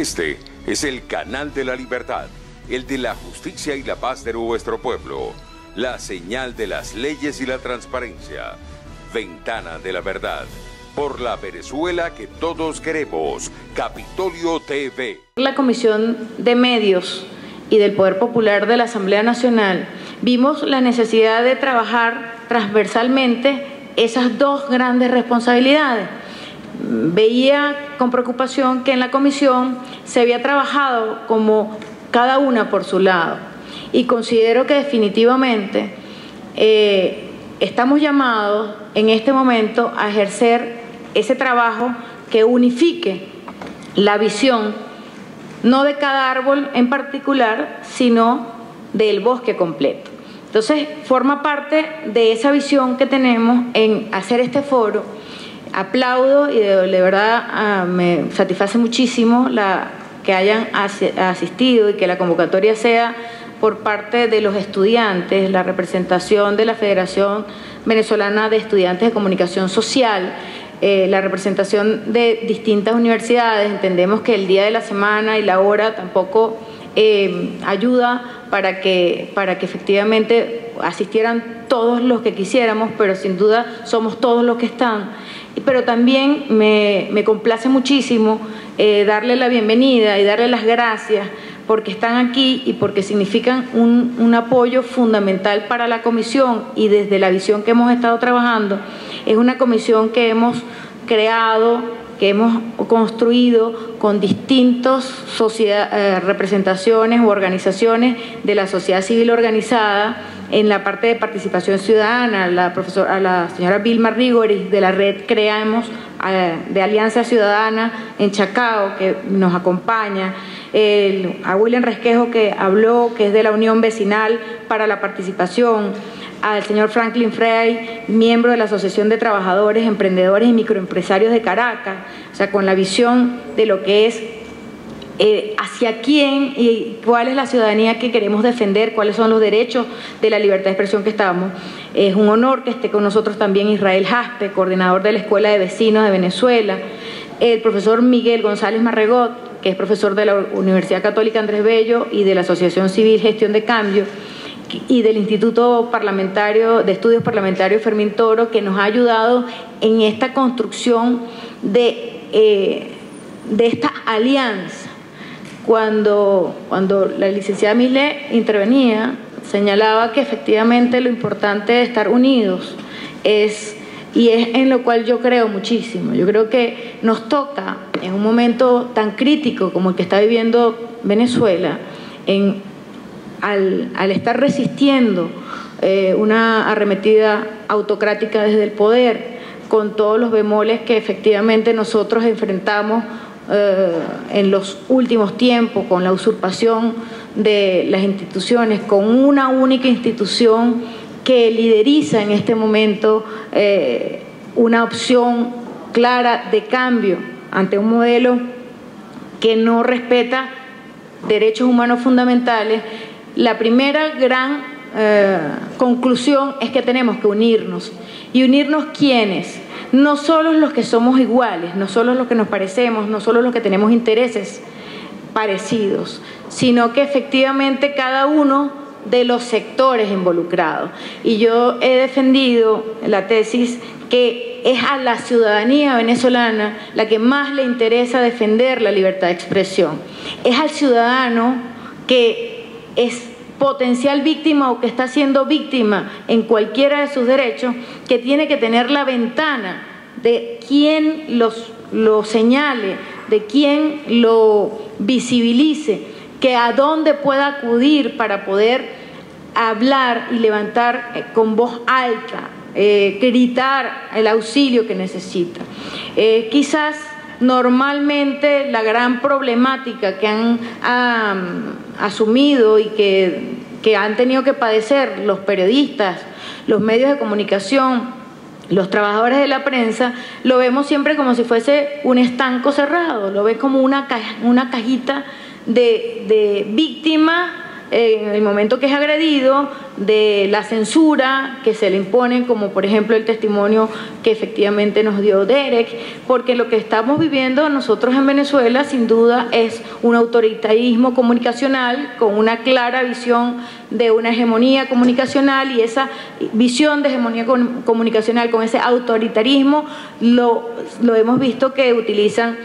Este es el canal de la libertad, el de la justicia y la paz de nuestro pueblo, la señal de las leyes y la transparencia, ventana de la verdad, por la Venezuela que todos queremos, Capitolio TV. La Comisión de Medios y del Poder Popular de la Asamblea Nacional vimos la necesidad de trabajar transversalmente esas dos grandes responsabilidades veía con preocupación que en la comisión se había trabajado como cada una por su lado y considero que definitivamente eh, estamos llamados en este momento a ejercer ese trabajo que unifique la visión no de cada árbol en particular, sino del bosque completo. Entonces, forma parte de esa visión que tenemos en hacer este foro aplaudo y de, verdad ah, me satisface muchísimo la, que hayan asistido y que la convocatoria sea por parte de los estudiantes, la representación de la Federación Venezolana de Estudiantes de Comunicación Social, eh, la representación de distintas universidades. Entendemos que el día de la semana y la hora tampoco eh, ayuda para que, para que efectivamente asistieran todos los que quisiéramos, pero sin duda somos todos los que están. Pero también me, complace muchísimo eh, darle la bienvenida y darle las gracias porque están aquí y porque significan un, un, apoyo fundamental para la comisión y desde la visión que hemos estado trabajando, es una comisión que hemos creado, que hemos construido con distintas eh, representaciones u organizaciones de la sociedad civil organizada en la parte de participación ciudadana, la profesora, a la señora Vilma Rigori de la red Creamos eh, de Alianza Ciudadana en Chacao, que nos acompaña, a William Resquejo que habló, que es de la Unión Vecinal para la Participación, al señor Franklin Frey, miembro de la Asociación de Trabajadores, Emprendedores y Microempresarios de Caracas, o sea, con la visión de lo que es eh, hacia quién y cuál es la ciudadanía que queremos defender, cuáles son los derechos de la libertad de expresión que estamos. Es un honor que esté con nosotros también Israel Jaspe, coordinador de la Escuela de Vecinos de Venezuela, el profesor Miguel González Marregot, que es profesor de la Universidad Católica Andrés Bello y de la Asociación Civil Gestión de Cambio, y del Instituto Parlamentario de Estudios Parlamentarios Fermín Toro, que nos ha ayudado en esta construcción de, eh, de esta alianza. Cuando, cuando la licenciada Mile intervenía, señalaba que efectivamente lo importante de estar unidos es, y es en lo cual yo creo muchísimo, yo creo que nos toca en un momento tan crítico como el que está viviendo Venezuela, en, al, estar resistiendo eh, una arremetida autocrática desde el poder, con todos los bemoles que efectivamente nosotros enfrentamos eh, en los últimos tiempos con la usurpación de las instituciones, con una única institución que lideriza en este momento eh, una opción clara de cambio ante un modelo que no respeta derechos humanos fundamentales, la primera gran eh, conclusión es que tenemos que unirnos. ¿Y unirnos quiénes? no solo los que somos iguales, no solo los que nos parecemos, no solo los que tenemos intereses parecidos, sino que efectivamente cada uno de los sectores involucrados. Y yo he defendido la tesis que es a la ciudadanía venezolana la que más le interesa defender la libertad de expresión. Es al ciudadano que es potencial víctima o que está siendo víctima en cualquiera de sus derechos, que tiene que tener la ventana de quien los, lo señale, de quien lo visibilice, que a dónde pueda acudir para poder hablar y levantar eh, con voz alta, eh, gritar el auxilio que necesita. Eh, quizás normalmente la gran problemática que han asumido y que, que han tenido que padecer los periodistas, los medios de comunicación, los trabajadores de la prensa, lo vemos siempre como si fuese un estanco cerrado, lo ve como una, una cajita de, de víctimas en el momento que es agredido, de la censura que se le impone, como por ejemplo el testimonio que efectivamente nos dio Derek, porque lo que estamos viviendo nosotros en Venezuela sin duda es un autoritarismo comunicacional con una clara visión de una hegemonía comunicacional y esa visión de hegemonía comunicacional con ese autoritarismo lo, lo hemos visto que utilizan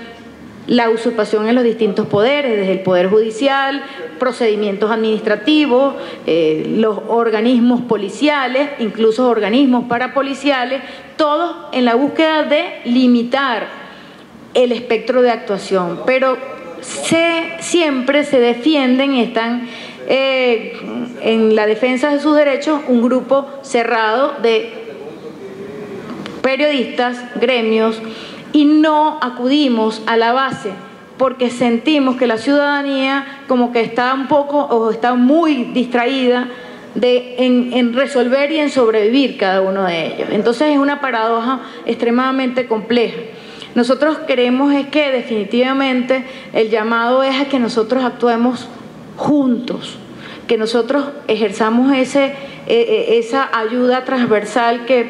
la usurpación en los distintos poderes, desde el Poder Judicial, procedimientos administrativos, eh, los organismos policiales, incluso organismos parapoliciales, todos en la búsqueda de limitar el espectro de actuación. Pero siempre se defienden y están eh, en la defensa de sus derechos un grupo cerrado de periodistas, gremios, y no acudimos a la base porque sentimos que la ciudadanía como que está un poco o está muy distraída de, en, resolver y en sobrevivir cada uno de ellos. Entonces es una paradoja extremadamente compleja. Nosotros queremos es que definitivamente el llamado es a que nosotros actuemos juntos, que nosotros ejerzamos ese, e, e, esa ayuda transversal que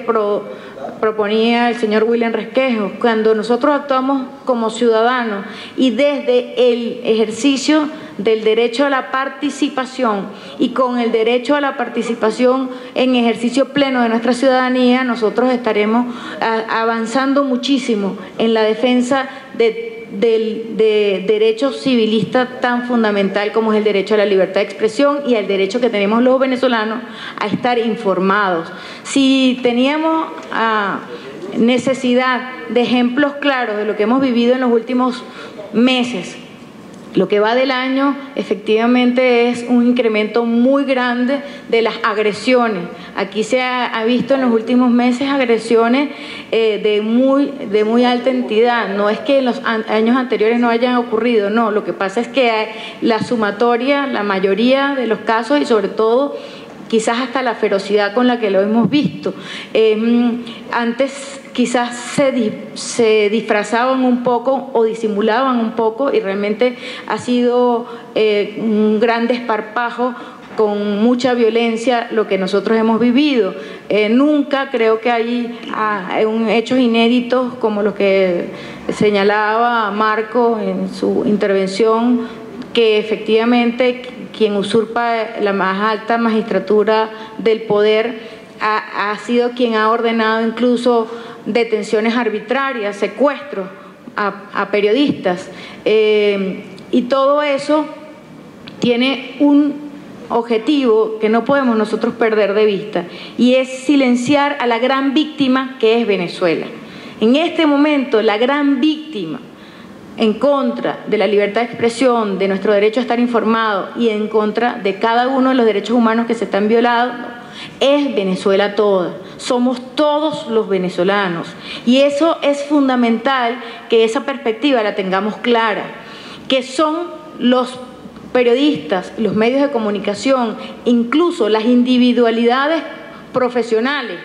proponía el señor William Resquejo, cuando nosotros actuamos como ciudadanos y desde el ejercicio del derecho a la participación y con el derecho a la participación en ejercicio pleno de nuestra ciudadanía, nosotros estaremos avanzando muchísimo en la defensa de del de derecho civilista tan fundamental como es el derecho a la libertad de expresión y el derecho que tenemos los venezolanos a estar informados. Si teníamos ah, necesidad de ejemplos claros de lo que hemos vivido en los últimos meses, lo que va del año efectivamente es un incremento muy grande de las agresiones. Aquí se ha, visto en los últimos meses agresiones eh, de, muy, de muy alta entidad. No es que en los años anteriores no hayan ocurrido, no. Lo que pasa es que la sumatoria, la mayoría de los casos y sobre todo quizás hasta la ferocidad con la que lo hemos visto. Em, antes quizás se, disfrazaban un poco o disimulaban un poco y realmente ha sido eh, un gran desparpajo con mucha violencia lo que nosotros hemos vivido. Eh, nunca creo que hay ah, hechos inéditos como los que señalaba Marco en su intervención, que efectivamente quien usurpa la más alta magistratura del poder ha, sido quien ha ordenado incluso detenciones arbitrarias, secuestros a, periodistas. Eh, y todo eso tiene un objetivo que no podemos nosotros perder de vista y es silenciar a la gran víctima que es Venezuela. En este momento, la gran víctima en contra de la libertad de expresión, de nuestro derecho a estar informado y en contra de cada uno de los derechos humanos que se están violando, es Venezuela toda. Somos todos los venezolanos. Y eso es fundamental que esa perspectiva la tengamos clara, que son los periodistas, los medios de comunicación, incluso las individualidades profesionales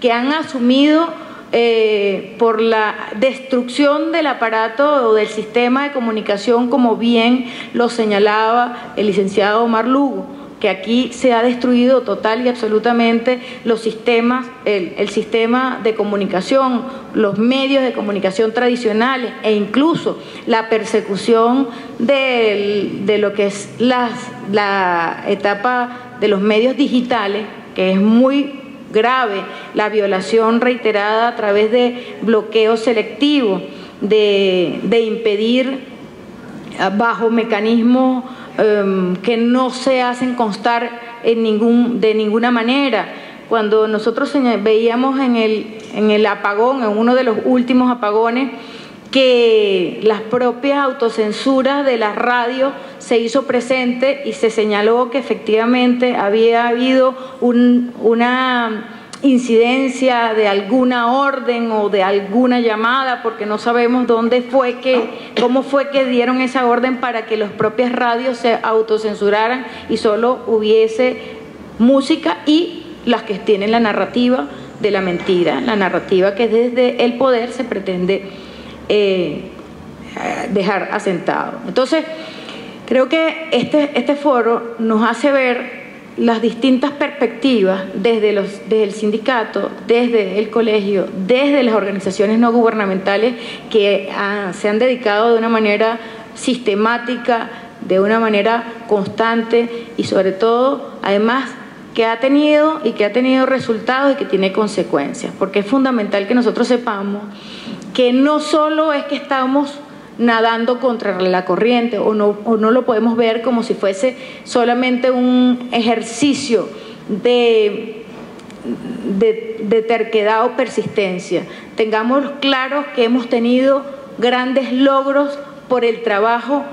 que han asumido eh, por la destrucción del aparato o del sistema de comunicación, como bien lo señalaba el licenciado Omar Lugo, que aquí se ha destruido total y absolutamente los sistemas, el, sistema de comunicación, los medios de comunicación tradicionales e incluso la persecución de lo que es la etapa de los medios digitales, que es muy grave, la violación reiterada a través de bloqueo selectivo, de, impedir ah, bajo mecanismos em, que no se hacen constar en ningún, de ninguna manera. Cuando nosotros veíamos en el, en el apagón, en uno de los últimos apagones, que las propias autocensuras de la radio se hizo presente y se señaló que efectivamente había habido una incidencia de alguna orden o de alguna llamada, porque no sabemos dónde fue que, cómo fue que dieron esa orden para que las propias radios se autocensuraran y solo hubiese música y las que tienen la narrativa de la mentira, la narrativa que desde el poder se pretende eh, dejar asentado. Entonces, Creo que este, este foro nos hace ver las distintas perspectivas desde, los, desde el sindicato, desde el colegio, desde las organizaciones no gubernamentales que se han dedicado de una manera sistemática, de una manera constante y sobre todo, además, que ha tenido y que ha tenido resultados y que tiene consecuencias, porque es fundamental que nosotros sepamos que no solo es que estamos nadando contra la corriente o no, no lo podemos ver como si fuese solamente un ejercicio de, de, terquedad o persistencia. Tengamos claro que hemos tenido grandes logros por el trabajo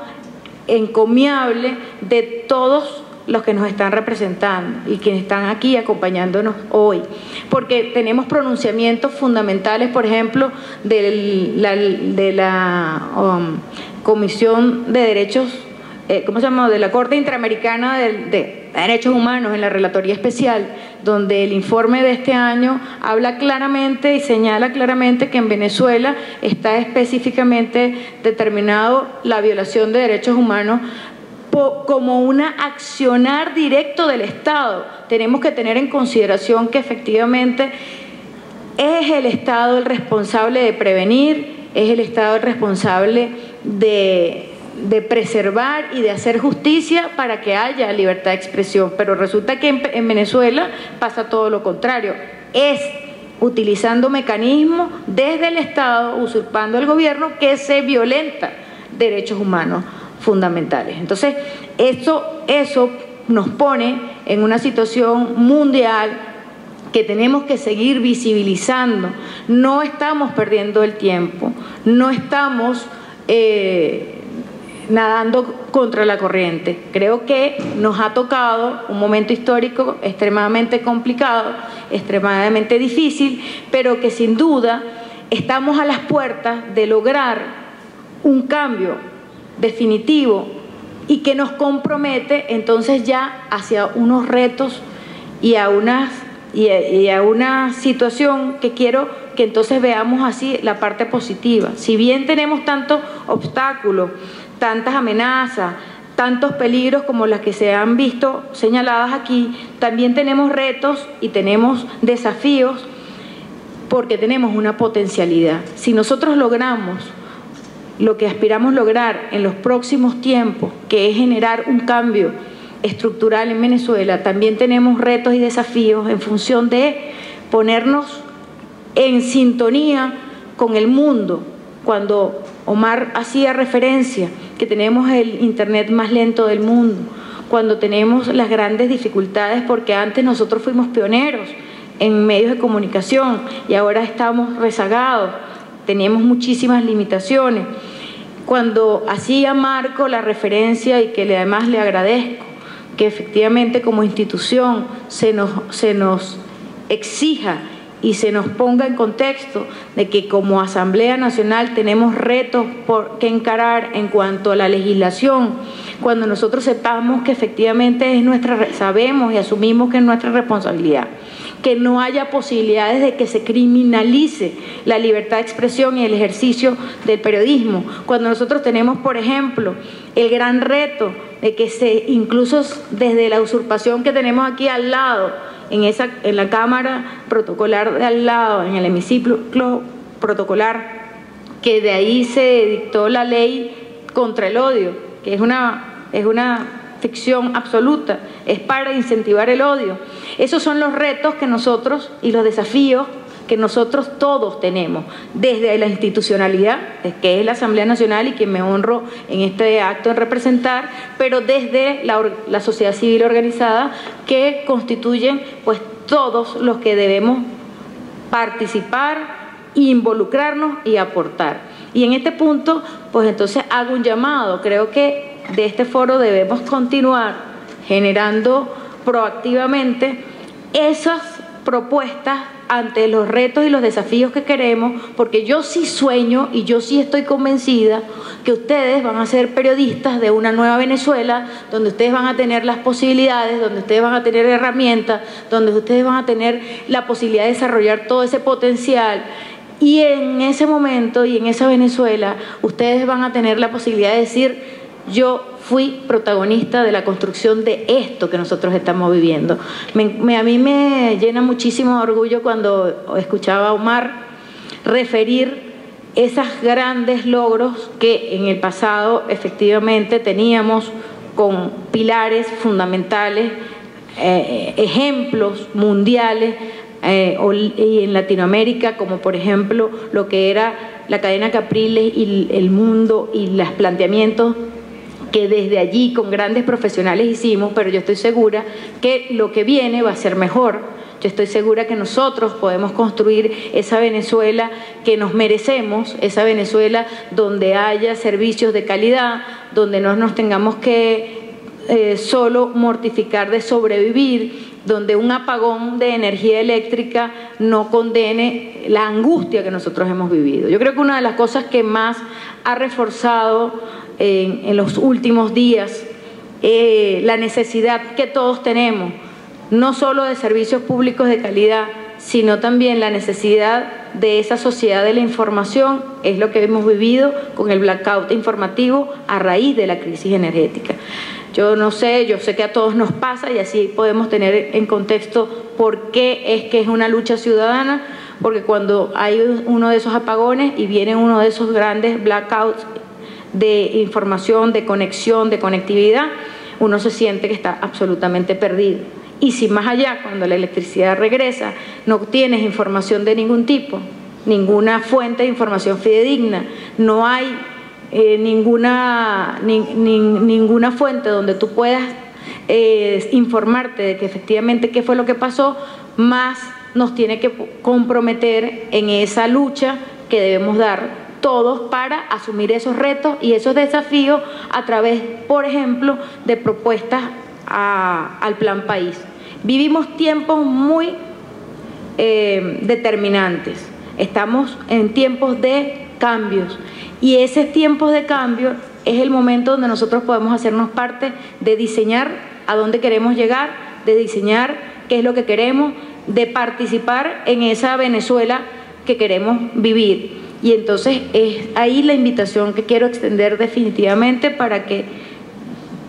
encomiable de todos los que nos están representando y quienes están aquí acompañándonos hoy. Porque tenemos pronunciamientos fundamentales, por ejemplo, de la, de um, Comisión de Derechos, eh, ¿cómo se llama?, de la Corte Interamericana de, Derechos Humanos en la Relatoría Especial, donde el informe de este año habla claramente y señala claramente que en Venezuela está específicamente determinado la violación de derechos humanos como una accionar directo del Estado. Tenemos que tener en consideración que efectivamente es el Estado el responsable de prevenir, es el Estado el responsable de, preservar y de hacer justicia para que haya libertad de expresión. Pero resulta que en, en Venezuela pasa todo lo contrario. Es utilizando mecanismos desde el Estado, usurpando el gobierno, que se violenta derechos humanos fundamentales. Entonces, eso, eso nos pone en una situación mundial que tenemos que seguir visibilizando. No estamos perdiendo el tiempo, no estamos eh, nadando contra la corriente. Creo que nos ha tocado un momento histórico extremadamente complicado, extremadamente difícil, pero que sin duda estamos a las puertas de lograr un cambio definitivo y que nos compromete entonces ya hacia unos retos y a, y a, una situación que quiero que entonces veamos así la parte positiva. Si bien tenemos tantos obstáculos, tantas amenazas, tantos peligros como las que se han visto señaladas aquí, también tenemos retos y tenemos desafíos porque tenemos una potencialidad. Si nosotros logramos lo que aspiramos lograr en los próximos tiempos, que es generar un cambio estructural en Venezuela, también tenemos retos y desafíos en función de ponernos en sintonía con el mundo. Cuando Omar hacía referencia que tenemos el Internet más lento del mundo, cuando tenemos las grandes dificultades porque antes nosotros fuimos pioneros en medios de comunicación y ahora estamos rezagados teníamos muchísimas limitaciones. Cuando hacía Marco la referencia y que además le agradezco que efectivamente como institución se nos, se nos exija y se nos ponga en contexto de que como Asamblea Nacional tenemos retos por que encarar en cuanto a la legislación, cuando nosotros sepamos que efectivamente es nuestra sabemos y asumimos que es nuestra responsabilidad que no haya posibilidades de que se criminalice la libertad de expresión y el ejercicio del periodismo. Cuando nosotros tenemos, por ejemplo, el gran reto de que se, incluso desde la usurpación que tenemos aquí al lado, en, esa, en la Cámara protocolar de al lado, en el hemiciclo protocolar, que de ahí se dictó la ley contra el odio, que es una, es una absoluta, es para incentivar el odio. Esos son los retos que nosotros y los desafíos que nosotros todos tenemos, desde la institucionalidad, que es la Asamblea Nacional y que me honro en este acto en representar, pero desde la, sociedad civil organizada, que constituyen pues todos los que debemos participar, involucrarnos y aportar. Y en este punto, pues entonces hago un llamado, creo que de este foro debemos continuar generando proactivamente esas propuestas ante los retos y los desafíos que queremos, porque yo sí sueño y yo sí estoy convencida que ustedes van a ser periodistas de una nueva Venezuela, donde ustedes van a tener las posibilidades, donde ustedes van a tener herramientas, donde ustedes van a tener la posibilidad de desarrollar todo ese potencial. Y en ese momento y en esa Venezuela, ustedes van a tener la posibilidad de decir, yo fui protagonista de la construcción de esto que nosotros estamos viviendo. a mí me llena muchísimo orgullo cuando escuchaba a Omar referir esos grandes logros que en el pasado efectivamente teníamos con pilares fundamentales, eh, ejemplos mundiales eh, y en Latinoamérica, como por ejemplo lo que era la cadena Capriles y el mundo y los planteamientos que desde allí con grandes profesionales hicimos, pero yo estoy segura que lo que viene va a ser mejor. Yo estoy segura que nosotros podemos construir esa Venezuela que nos merecemos, esa Venezuela donde haya servicios de calidad, donde no nos tengamos que eh, solo mortificar de sobrevivir, donde un apagón de energía eléctrica no condene la angustia que nosotros hemos vivido. Yo creo que una de las cosas que más ha reforzado en, los últimos días, eh, la necesidad que todos tenemos, no solo de servicios públicos de calidad, sino también la necesidad de esa sociedad de la información, es lo que hemos vivido con el blackout informativo a raíz de la crisis energética. Yo no sé, yo sé que a todos nos pasa y así podemos tener en contexto por qué es que es una lucha ciudadana, porque cuando hay uno de esos apagones y viene uno de esos grandes blackouts de información, de conexión, de conectividad, uno se siente que está absolutamente perdido. Y si más allá, cuando la electricidad regresa, no tienes información de ningún tipo, ninguna fuente de información fidedigna, no hay eh, ninguna, ninguna fuente donde tú puedas eh, informarte de que efectivamente qué fue lo que pasó, más nos tiene que comprometer en esa lucha que debemos dar todos para asumir esos retos y esos desafíos a través, por ejemplo, de propuestas al plan país. Vivimos tiempos muy eh, determinantes, estamos en tiempos de cambios y ese tiempo de cambio es el momento donde nosotros podemos hacernos parte de diseñar a dónde queremos llegar, de diseñar qué es lo que queremos, de participar en esa Venezuela que queremos vivir. Y entonces es ahí la invitación que quiero extender definitivamente para que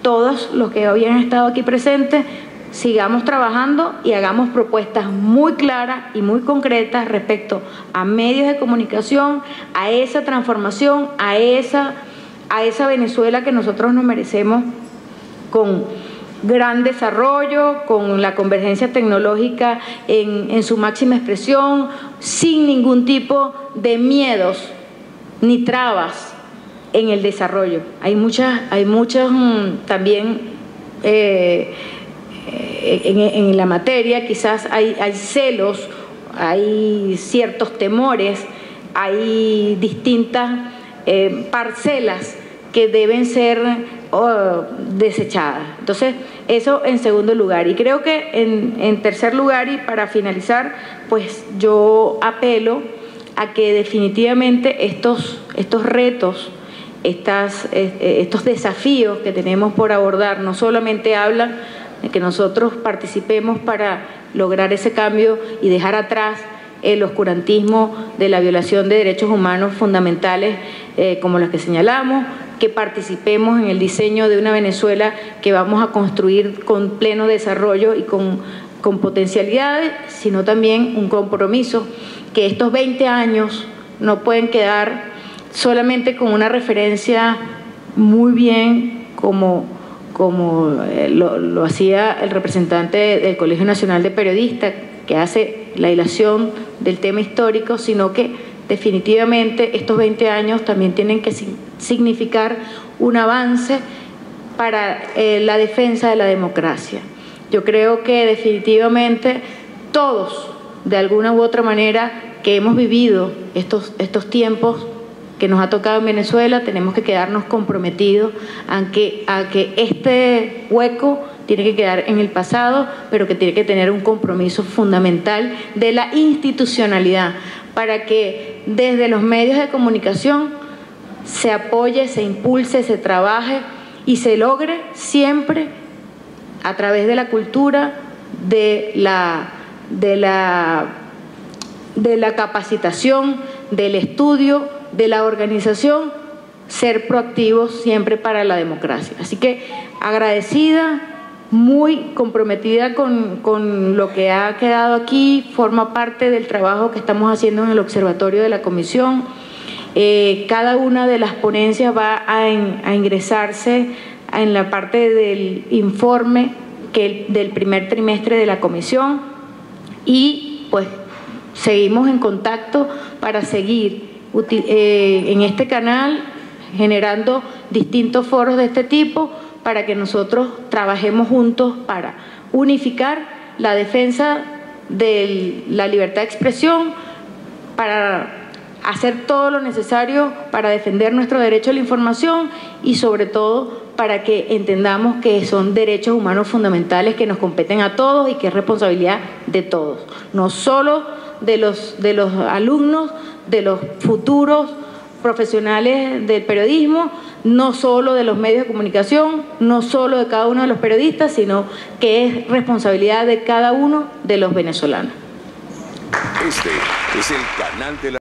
todos los que habían estado aquí presentes sigamos trabajando y hagamos propuestas muy claras y muy concretas respecto a medios de comunicación, a esa transformación, a esa, a esa Venezuela que nosotros nos merecemos con gran desarrollo, con la convergencia tecnológica en, su máxima expresión, sin ningún tipo de miedos ni trabas en el desarrollo. Hay muchas, hay muchas mm, también eh, en, la materia, quizás hay, celos, hay ciertos temores, hay distintas eh, parcelas que deben ser oh, desechadas. Entonces, eso en segundo lugar. Y creo que en, tercer lugar, y para finalizar, pues yo apelo a que definitivamente estos, estos retos, estas, eh, estos desafíos que tenemos por abordar, no solamente hablan de que nosotros participemos para lograr ese cambio y dejar atrás el oscurantismo de la violación de derechos humanos fundamentales eh, como los que señalamos, que participemos en el diseño de una Venezuela que vamos a construir con pleno desarrollo y con, con potencialidades, sino también un compromiso que estos 20 años no pueden quedar solamente con una referencia muy bien como, como eh, lo, lo hacía el representante del Colegio Nacional de Periodistas, que hace la ilación del tema histórico, sino que definitivamente estos 20 años también tienen que significar un avance para eh, la defensa de la democracia. Yo creo que definitivamente todos, de alguna u otra manera, que hemos vivido estos, estos tiempos que nos ha tocado en Venezuela, tenemos que quedarnos comprometidos a que, a que este hueco tiene que quedar en el pasado, pero que tiene que tener un compromiso fundamental de la institucionalidad para que desde los medios de comunicación se apoye, se impulse, se trabaje y se logre siempre a través de la cultura, de la, de la, de la capacitación, del estudio, de la organización, ser proactivos siempre para la democracia. Así que agradecida, muy comprometida con, con, lo que ha quedado aquí, forma parte del trabajo que estamos haciendo en el observatorio de la comisión. Eh, cada una de las ponencias va a, a, ingresarse en la parte del informe que del primer trimestre de la comisión y pues seguimos en contacto para seguir eh, en este canal generando distintos foros de este tipo para que nosotros trabajemos juntos para unificar la defensa de la libertad de expresión, para hacer todo lo necesario para defender nuestro derecho a la información y sobre todo para que entendamos que son derechos humanos fundamentales que nos competen a todos y que es responsabilidad de todos, no solo de los, de los alumnos, de los futuros profesionales del periodismo, no solo de los medios de comunicación, no solo de cada uno de los periodistas, sino que es responsabilidad de cada uno de los venezolanos. Este es el de la